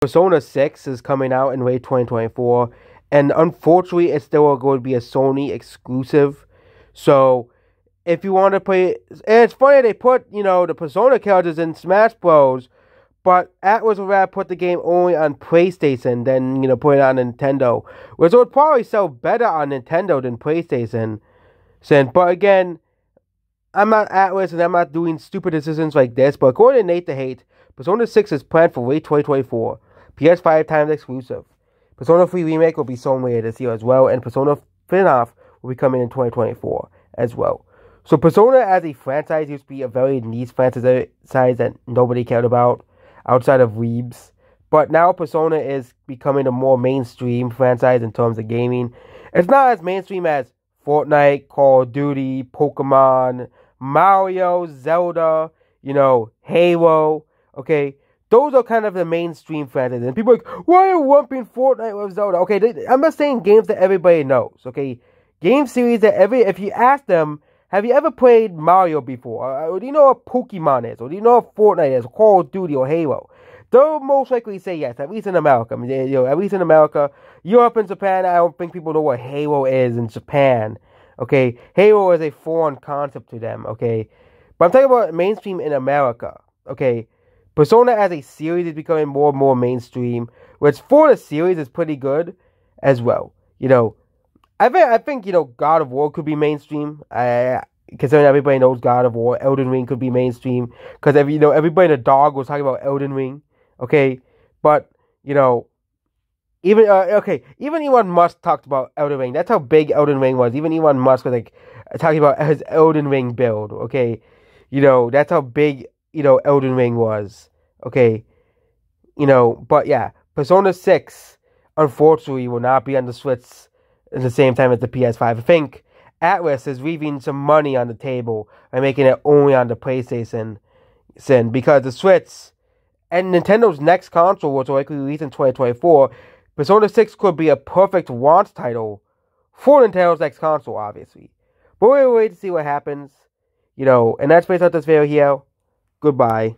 Persona 6 is coming out in late 2024, and unfortunately, it's still going to be a Sony exclusive. So, if you want to play, and it's funny they put you know the Persona characters in Smash Bros, but Atlus would rather put the game only on PlayStation than you know put it on Nintendo, which would probably sell better on Nintendo than PlayStation. But again, I'm not Atlus and I'm not doing stupid decisions like this. But according to Nate the Hate, Persona 6 is planned for late 2024. PS5 times exclusive. Persona 3 Remake will be sold later this year as well, and Persona Spin-off will be coming in 2024 as well. So Persona as a franchise used to be a very niche franchise that nobody cared about outside of Weebs. But now Persona is becoming a more mainstream franchise in terms of gaming. It's not as mainstream as Fortnite, Call of Duty, Pokemon, Mario, Zelda, you know, Halo. Okay, those are kind of the mainstream franchises. And people are like, why are you lumping Fortnite with Zelda? Okay, I'm not saying games that everybody knows. Okay, game series that every if you ask them, have you ever played Mario before? Or, or do you know what Pokemon is? Or do you know what Fortnite is? Or Call of Duty or Halo? They'll most likely say yes, at least in America. I mean, you know, at least in America, Europe and Japan, I don't think people know what Halo is in Japan. Okay, Halo is a foreign concept to them. Okay, but I'm talking about mainstream in America. Okay, Persona as a series is becoming more and more mainstream, which for the series is pretty good as well. You know, I think I think you know God of War could be mainstream. I considering everybody knows God of War, Elden Ring could be mainstream because every you know everybody in the dog was talking about Elden Ring. Okay, but you know even uh, okay, even Elon Musk talked about Elden Ring. That's how big Elden Ring was. Even Elon Musk was like talking about his Elden Ring build. Okay, you know that's how big you know Elden Ring was. Okay, you know, but yeah, Persona Six unfortunately will not be on the Switch at the same time as the PS5. I think Atlus is leaving some money on the table by making it only on the PlayStation, sin because the Switch and Nintendo's next console, will likely released in 2024 Persona 6 could be a perfect launch title for Nintendo's next console, obviously. But we'll wait to see what happens. You know, and that's based on this video here. Goodbye.